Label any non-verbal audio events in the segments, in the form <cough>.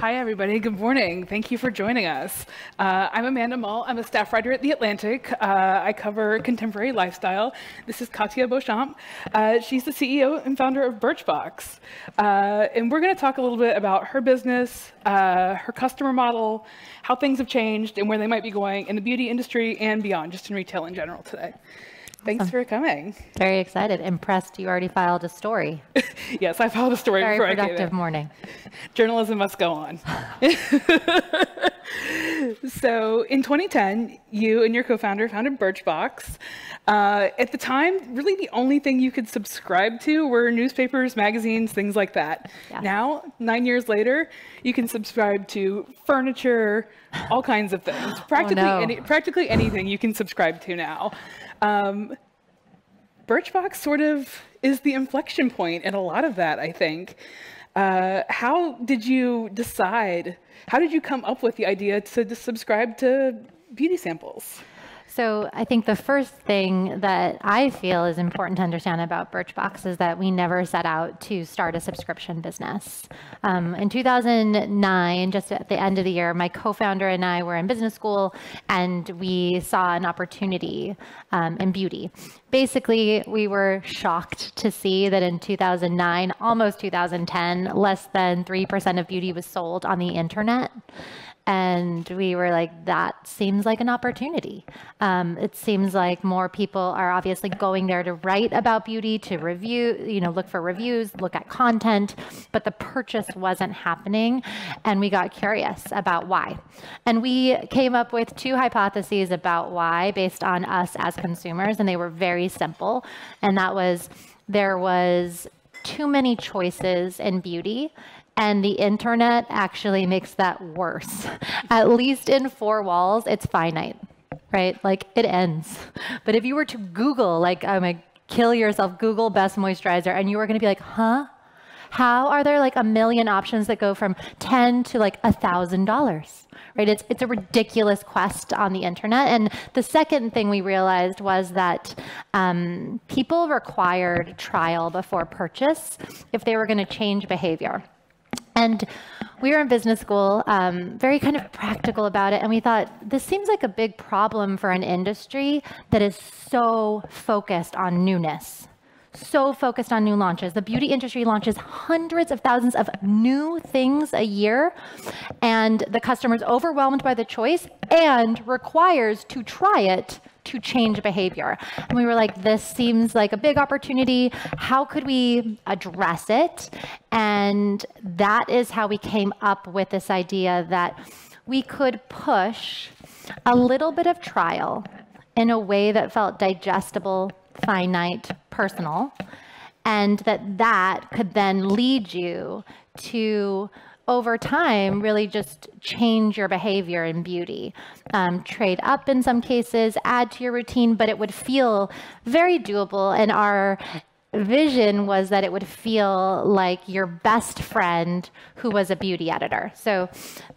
Hi, everybody. Good morning. Thank you for joining us. Uh, I'm Amanda Mull. I'm a staff writer at The Atlantic. Uh, I cover contemporary lifestyle. This is Katia Beauchamp. Uh, she's the CEO and founder of Birchbox. Uh, and we're going to talk a little bit about her business, uh, her customer model, how things have changed, and where they might be going in the beauty industry and beyond, just in retail in general today. Thanks awesome. for coming. Very excited. Impressed you already filed a story. <laughs> yes, I filed a story Very before productive I came morning. <laughs> Journalism must go on. <laughs> so in 2010, you and your co-founder founded Birchbox. Uh, at the time, really the only thing you could subscribe to were newspapers, magazines, things like that. Yeah. Now, nine years later, you can subscribe to furniture, all kinds of things. Practically, <gasps> oh, no. any, practically anything you can subscribe to now. Um, Birchbox sort of is the inflection point in a lot of that, I think. Uh, how did you decide? How did you come up with the idea to, to subscribe to beauty samples? So I think the first thing that I feel is important to understand about Birchbox is that we never set out to start a subscription business. Um, in 2009, just at the end of the year, my co-founder and I were in business school, and we saw an opportunity um, in beauty. Basically, we were shocked to see that in 2009, almost 2010, less than 3% of beauty was sold on the internet. And we were like, that seems like an opportunity. Um, it seems like more people are obviously going there to write about beauty, to review, you know, look for reviews, look at content, but the purchase wasn't happening. And we got curious about why. And we came up with two hypotheses about why based on us as consumers, and they were very simple. And that was there was too many choices in beauty and the internet actually makes that worse. <laughs> At least in four walls, it's finite, right? Like it ends. But if you were to Google, like, I'm going to kill yourself, Google best moisturizer, and you were going to be like, huh? How are there like a million options that go from 10 to like a thousand dollars? Right? It's it's a ridiculous quest on the internet. And the second thing we realized was that um, people required trial before purchase if they were going to change behavior. And we were in business school, um, very kind of practical about it. And we thought, this seems like a big problem for an industry that is so focused on newness, so focused on new launches. The beauty industry launches hundreds of thousands of new things a year, and the customer is overwhelmed by the choice and requires to try it to change behavior. And we were like, this seems like a big opportunity. How could we address it? And that is how we came up with this idea that we could push a little bit of trial in a way that felt digestible, finite, personal, and that that could then lead you to over time really just change your behavior in beauty. Um, trade up in some cases, add to your routine, but it would feel very doable. And our vision was that it would feel like your best friend who was a beauty editor. So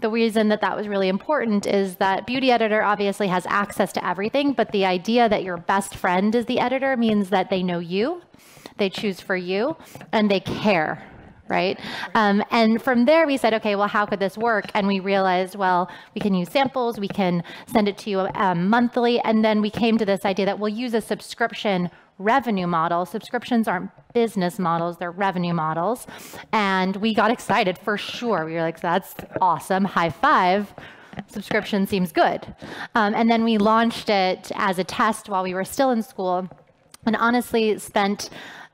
the reason that that was really important is that beauty editor obviously has access to everything, but the idea that your best friend is the editor means that they know you, they choose for you, and they care right? Um, and from there, we said, okay, well, how could this work? And we realized, well, we can use samples, we can send it to you um, monthly, and then we came to this idea that we'll use a subscription revenue model. Subscriptions aren't business models, they're revenue models. And we got excited for sure. We were like, that's awesome, high five subscription seems good. Um, and then we launched it as a test while we were still in school and honestly spent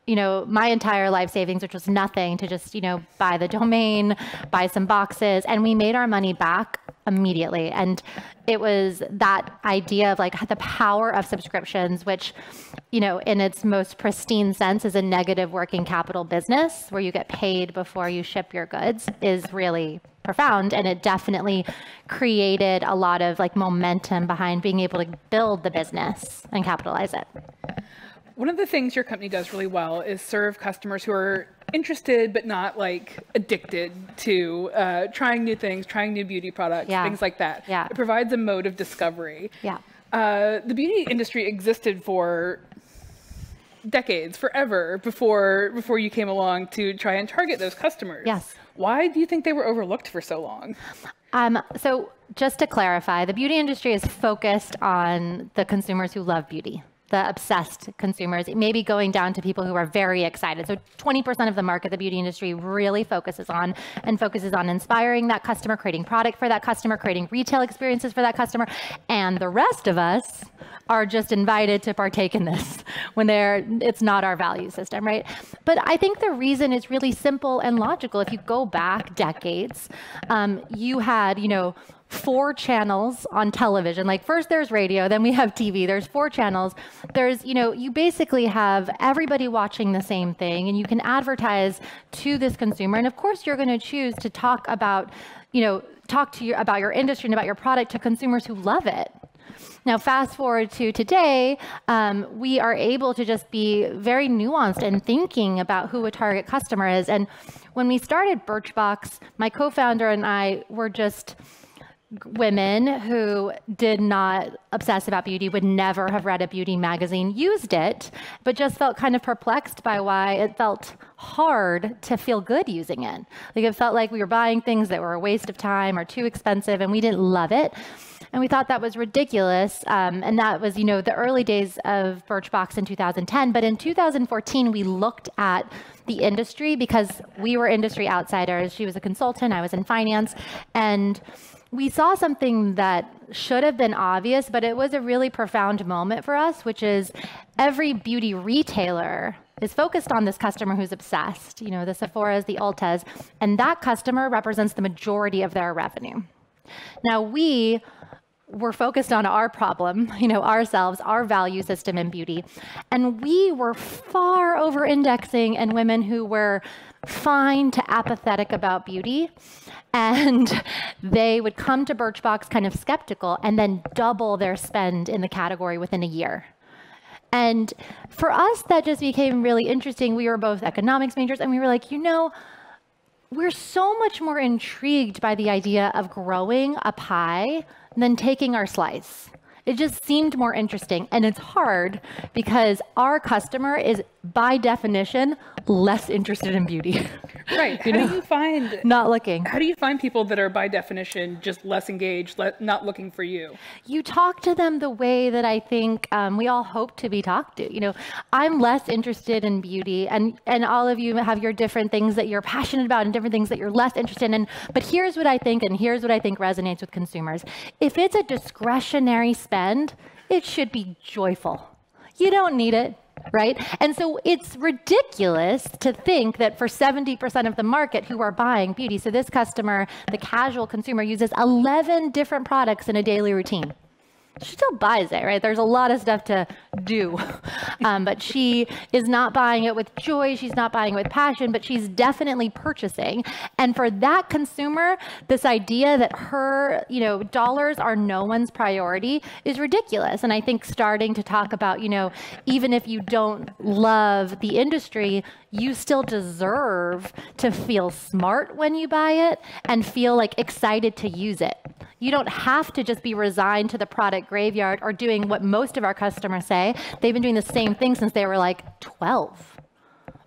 you know, my entire life savings, which was nothing, to just, you know, buy the domain, buy some boxes, and we made our money back immediately. And it was that idea of like the power of subscriptions, which, you know, in its most pristine sense is a negative working capital business where you get paid before you ship your goods is really profound and it definitely created a lot of like momentum behind being able to build the business and capitalize it. One of the things your company does really well is serve customers who are interested but not like addicted to uh, trying new things, trying new beauty products, yeah. things like that. Yeah. It provides a mode of discovery. Yeah. Uh, the beauty industry existed for decades, forever before before you came along to try and target those customers. Yes. Why do you think they were overlooked for so long? Um, so just to clarify, the beauty industry is focused on the consumers who love beauty the obsessed consumers, maybe going down to people who are very excited. So 20% of the market the beauty industry really focuses on and focuses on inspiring that customer, creating product for that customer, creating retail experiences for that customer. And the rest of us are just invited to partake in this <laughs> when they're it's not our value system, right? But I think the reason is really simple and logical. If you go back decades, um, you had, you know, four channels on television. Like first there's radio, then we have TV. There's four channels. There's, you know, you basically have everybody watching the same thing and you can advertise to this consumer. And of course you're going to choose to talk about, you know, talk to you about your industry and about your product to consumers who love it. Now, fast forward to today, um, we are able to just be very nuanced and thinking about who a target customer is. And when we started Birchbox, my co-founder and I were just women who did not obsess about beauty would never have read a beauty magazine used it but just felt kind of perplexed by why it felt hard to feel good using it. Like it felt like we were buying things that were a waste of time or too expensive and we didn't love it. And we thought that was ridiculous um, and that was you know the early days of birchbox in 2010 but in 2014 we looked at the industry because we were industry outsiders. She was a consultant i was in finance and we saw something that should have been obvious, but it was a really profound moment for us, which is every beauty retailer is focused on this customer who's obsessed, you know, the Sephora's, the Ultas, and that customer represents the majority of their revenue. Now, we were focused on our problem, <laughs> you know, ourselves, our value system in beauty. And we were far over indexing in women who were fine to apathetic about beauty. And they would come to Birchbox kind of skeptical and then double their spend in the category within a year. And for us, that just became really interesting. We were both economics majors, and we were like, you know, we're so much more intrigued by the idea of growing a pie than taking our slice. It just seemed more interesting. And it's hard because our customer is, by definition, less interested in beauty. <laughs> Right. How know? do you find not looking? How do you find people that are by definition just less engaged, le- not looking for you? You talk to them the way that I think um, we all hope to be talked to. You know, I'm less interested in beauty, and and all of you have your different things that you're passionate about and different things that you're less interested in. But here's what I think, and here's what I think resonates with consumers. If it's a discretionary spend, it should be joyful. You don't need it right? And so it's ridiculous to think that for 70% of the market who are buying beauty, so this customer, the casual consumer, uses 11 different products in a daily routine she still buys it, right? There's a lot of stuff to do. <laughs> Um, but she is not buying it with joy. She's not buying it with passion, but she's definitely purchasing. And for that consumer, this idea that her, you know, dollars are no one's priority is ridiculous. And I think starting to talk about, you know, even if you don't love the industry, you still deserve to feel smart when you buy it and feel like excited to use it. You don't have to just be resigned to the product graveyard or doing what most of our customers say. They've been doing the same thing since they were like 12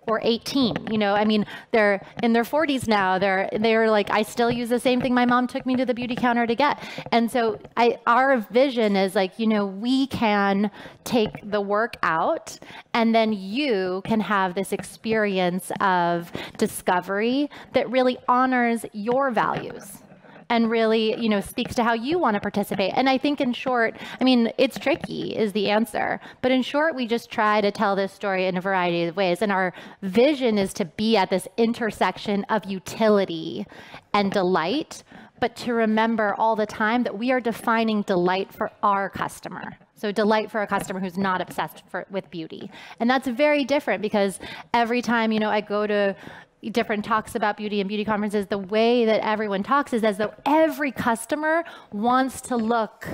or 18 you know? I mean they're in their 40s now. They're they're like i still use the same thing my mom took me to the beauty counter to get. And so i our vision is like you know we can take the work out and then you can have this experience of discovery that really honors your values and really, you know, speaks to how you want to participate. And I think in short, I mean, it's tricky is the answer. But in short, we just try to tell this story in a variety of ways. And our vision is to be at this intersection of utility and delight, but to remember all the time that we are defining delight for our customer. So delight for a customer who's not obsessed for, with beauty. And that's very different because every time, you know, I go to different talks about beauty and beauty conferences, the way that everyone talks is as though every customer wants to look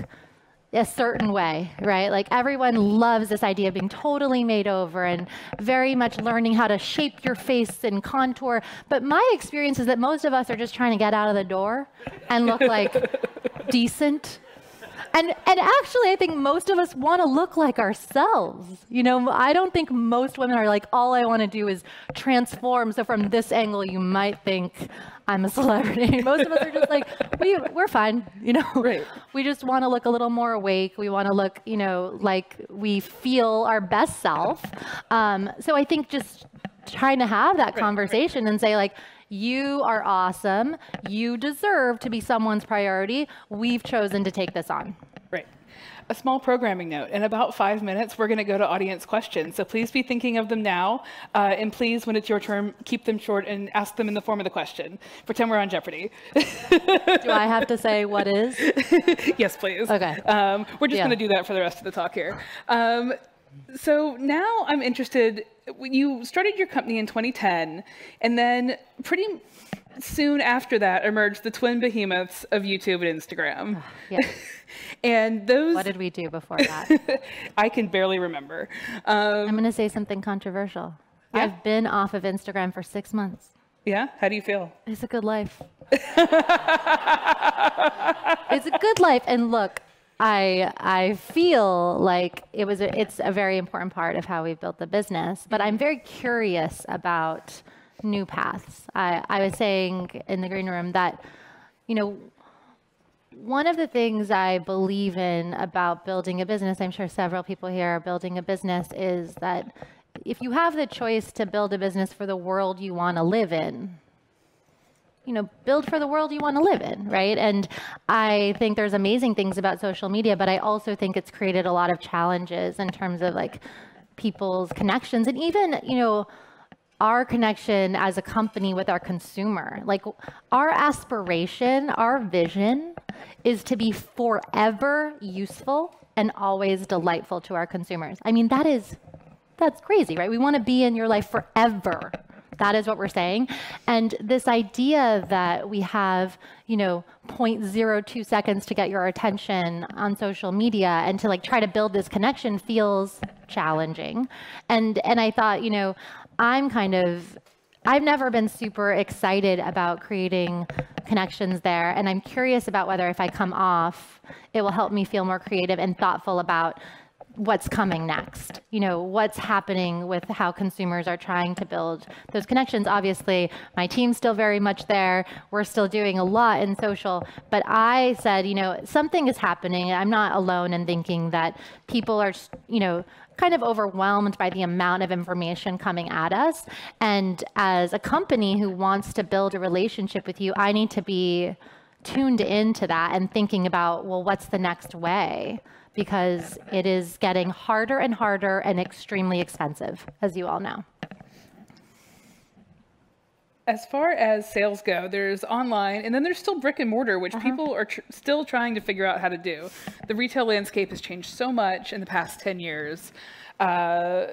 a certain way, right? Like everyone loves this idea of being totally made over and very much learning how to shape your face and contour. But my experience is that most of us are just trying to get out of the door and look like <laughs> decent. And and actually, I think most of us want to look like ourselves. You know, I don't think most women are like, all I want to do is transform. So from this angle, you might think I'm a celebrity. <laughs> most of us are just like, we, we're fine. You know, right. we just want to look a little more awake. We want to look, you know, like we feel our best self. Um, so I think just trying to have that conversation and say like, you are awesome. You deserve to be someone's priority. We've chosen to take this on. Right. A small programming note. In about five minutes, we're going to go to audience questions. So please be thinking of them now. Uh, and please, when it's your turn, keep them short and ask them in the form of the question. Pretend we're on Jeopardy. <laughs> do I have to say what is? <laughs> yes, please. Okay. Um, we're just yeah. going to do that for the rest of the talk here. Um, so now I'm interested. You started your company in 2010, and then pretty soon after that emerged the twin behemoths of YouTube and Instagram. Yeah. <laughs> and those. What did we do before that? <laughs> I can barely remember. Um, I'm going to say something controversial. Yeah. I've been off of Instagram for six months. Yeah? How do you feel? It's a good life. <laughs> it's a good life. And look, I I feel like it was a, it's a very important part of how we built the business. But I'm very curious about new paths. I, I was saying in the green room that, you know, one of the things I believe in about building a business, I'm sure several people here are building a business, is that if you have the choice to build a business for the world you want to live in, you know, build for the world you want to live in, right? And I think there's amazing things about social media, but I also think it's created a lot of challenges in terms of like people's connections and even, you know, our connection as a company with our consumer. Like our aspiration, our vision is to be forever useful and always delightful to our consumers. I mean, that is that's crazy, right? We want to be in your life forever. That is what we're saying. And this idea that we have, you know, 0.02 seconds to get your attention on social media and to like try to build this connection feels challenging. And and I thought, you know, I'm kind of I've never been super excited about creating connections there. And I'm curious about whether if I come off, it will help me feel more creative and thoughtful about what's coming next. You know what's happening with how consumers are trying to build those connections. Obviously my team's still very much there. We're still doing a lot in social but i said you know something is happening. I'm not alone in thinking that people are you know kind of overwhelmed by the amount of information coming at us and as a company who wants to build a relationship with you i need to be tuned into that and thinking about well what's the next way because it is getting harder and harder and extremely expensive, as you all know. As far as sales go, there's online and then there's still brick and mortar, which uh-huh. people are tr- still trying to figure out how to do. The retail landscape has changed so much in the past 10 years. Uh,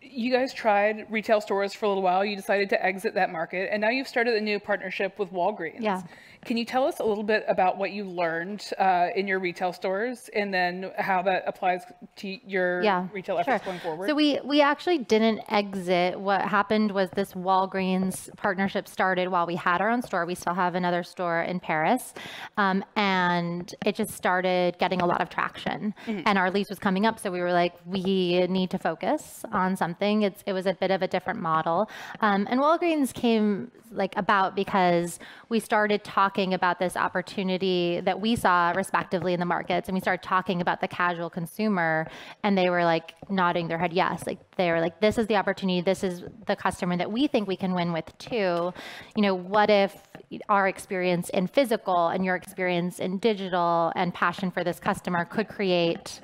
you guys tried retail stores for a little while. You decided to exit that market, and now you've started a new partnership with Walgreens. Yeah. Can you tell us a little bit about what you learned uh, in your retail stores and then how that applies to your yeah, retail efforts sure. going forward? So we we actually didn't exit. What happened was this Walgreens partnership started while we had our own store. We still have another store in Paris, um, and it just started getting a lot of traction. Mm-hmm. And our lease was coming up, so we were like, we need to focus on something. It's it was a bit of a different model, um, and Walgreens came like about because we started talking about this opportunity that we saw respectively in the markets and we started talking about the casual consumer and they were like nodding their head yes like they were like this is the opportunity this is the customer that we think we can win with too you know what if our experience in physical and your experience in digital and passion for this customer could create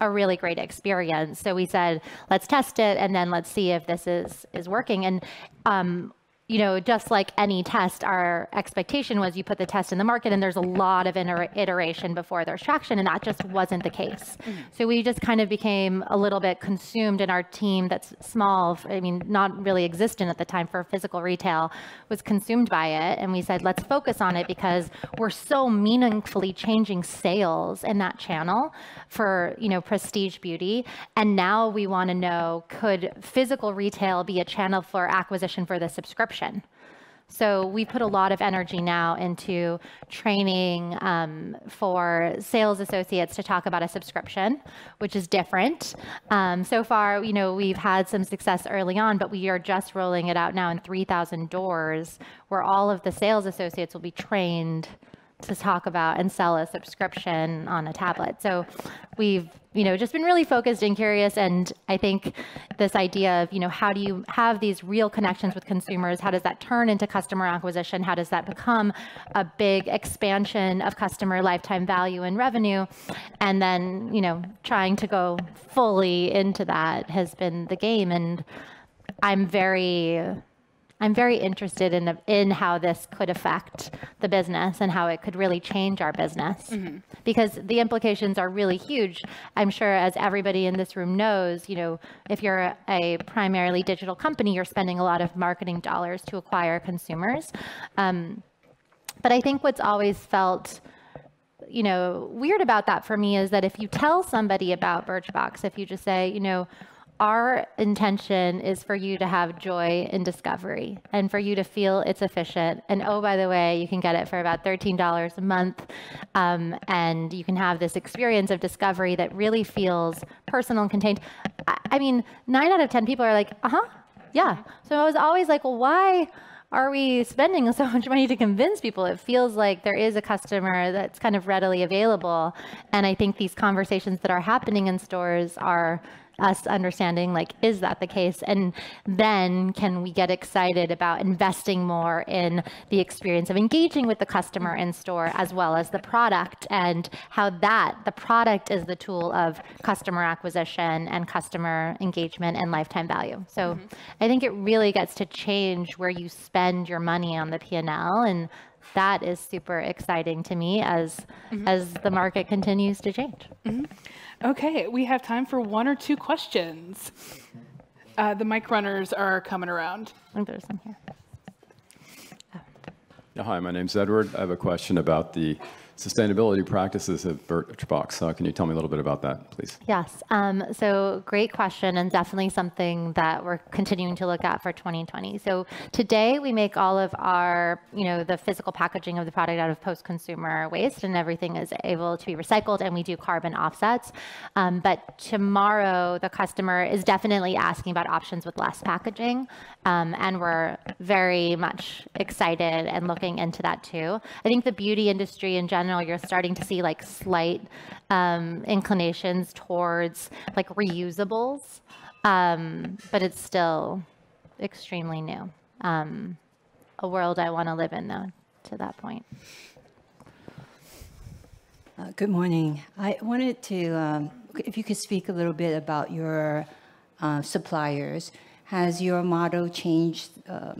a really great experience. So we said, let's test it and then let's see if this is is working. And um, you know, just like any test, our expectation was you put the test in the market and there's a lot of iteration before there's traction, and that just wasn't the case. Mm-hmm. So we just kind of became a little bit consumed in our team that's small, I mean, not really existent at the time for physical retail, was consumed by it. And we said, let's focus on it because we're so meaningfully changing sales in that channel for, you know, prestige beauty. And now we want to know could physical retail be a channel for acquisition for the subscription? So we put a lot of energy now into training um, for sales associates to talk about a subscription, which is different. Um, so far, you know, we've had some success early on, but we are just rolling it out now in 3,000 doors, where all of the sales associates will be trained to talk about and sell a subscription on a tablet. So we've you know just been really focused and curious and I think this idea of you know how do you have these real connections with consumers? How does that turn into customer acquisition? How does that become a big expansion of customer lifetime value and revenue? And then you know trying to go fully into that has been the game and I'm very I'm very interested in, in how this could affect the business and how it could really change our business mm-hmm. because the implications are really huge. I'm sure as everybody in this room knows, you know, if you're a primarily digital company, you're spending a lot of marketing dollars to acquire consumers. Um, but I think what's always felt you know weird about that for me is that if you tell somebody about Birchbox, if you just say, you know, our intention is for you to have joy in discovery and for you to feel it's efficient. And oh, by the way, you can get it for about $13 a month. Um, and you can have this experience of discovery that really feels personal and contained. I, I mean, nine out of 10 people are like, uh huh, yeah. So I was always like, well, why? are we spending so much money to convince people? It feels like there is a customer that's kind of readily available. And I think these conversations that are happening in stores are us understanding like is that the case and then can we get excited about investing more in the experience of engaging with the customer in store as well as the product and how that the product is the tool of customer acquisition and customer engagement and lifetime value so mm-hmm. i think it really gets to change where you spend your money on the p&l and that is super exciting to me as mm-hmm. as the market continues to change mm-hmm. Okay, we have time for one or two questions. Uh, the mic runners are coming around. I think there's some here. Oh. Hi, my name's Edward. I have a question about the sustainability practices at Birchbox. Uh, can you tell me a little bit about that, please? Yes. Um, so great question, and definitely something that we're continuing to look at for 2020. So today we make all of our, you know, the physical packaging of the product out of post-consumer waste, and everything is able to be recycled, and we do carbon offsets. Um, but tomorrow, the customer is definitely asking about options with less packaging, um, and we're very much excited and looking into that too. I think the beauty industry in general general, you're starting to see like slight um, inclinations towards like reusables, um, but it's still extremely new. Um, a world I want to live in, though, to that point. Uh, good morning. I wanted to, um, if you could speak a little bit about your uh, suppliers. Has your model changed uh,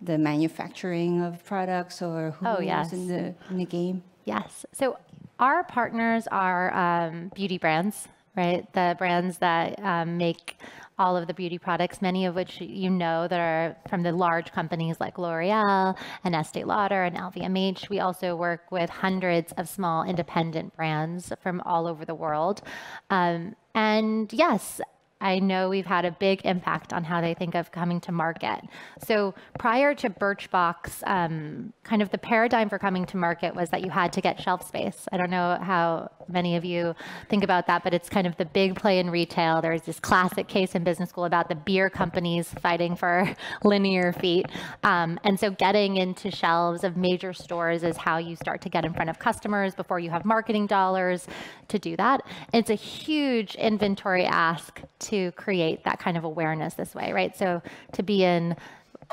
the manufacturing of products or who's oh, yes. in, the, in the game? Yes. So our partners are um, beauty brands, right? The brands that um, make all of the beauty products, many of which you know that are from the large companies like L'Oreal and Estee Lauder and LVMH. We also work with hundreds of small independent brands from all over the world. Um, and yes, I know we've had a big impact on how they think of coming to market. So prior to Birchbox, um, kind of the paradigm for coming to market was that you had to get shelf space. I don't know how many of you think about that, but it's kind of the big play in retail. There's this classic case in business school about the beer companies fighting for <laughs> linear feet. Um, and so getting into shelves of major stores is how you start to get in front of customers before you have marketing dollars to do that. It's a huge inventory ask to create that kind of awareness this way, right? So to be in,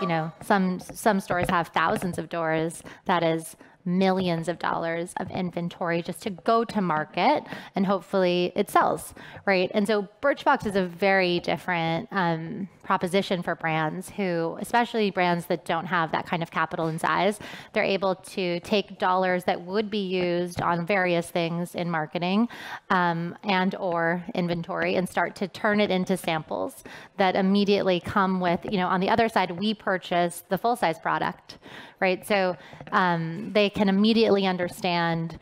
you know, some some stores have thousands of doors. That is millions of dollars of inventory just to go to market and hopefully it sells, right? And so Birchbox is a very different um, proposition for brands who, especially brands that don't have that kind of capital and size, they're able to take dollars that would be used on various things in marketing um, and or inventory and start to turn it into samples that immediately come with, you know, on the other side, we purchase the full size product, right? So um, they can immediately understand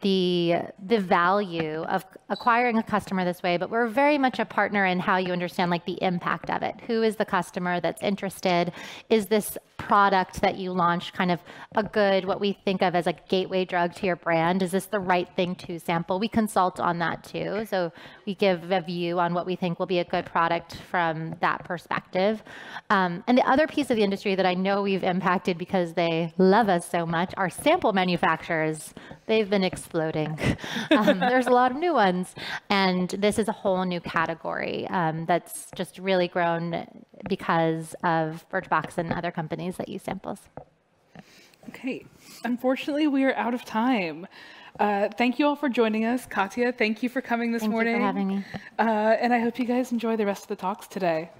the the value of acquiring a customer this way, but we're very much a partner in how you understand like the impact of it. Who is the customer that's interested? Is this product that you launch kind of a good what we think of as a gateway drug to your brand? Is this the right thing to sample? We consult on that too. So we give a view on what we think will be a good product from that perspective. Um, and the other piece of the industry that I know we've impacted because they love us so much are sample manufacturers. They've been exploding. <laughs> um, there's a lot of new ones. And this is a whole new category um, that's just really grown because of Birchbox and other companies that use samples. Okay, unfortunately, we are out of time. Uh, thank you all for joining us. Katia, thank you for coming this Thank morning. you for having me. Uh, and I hope you guys enjoy the rest of the talks today.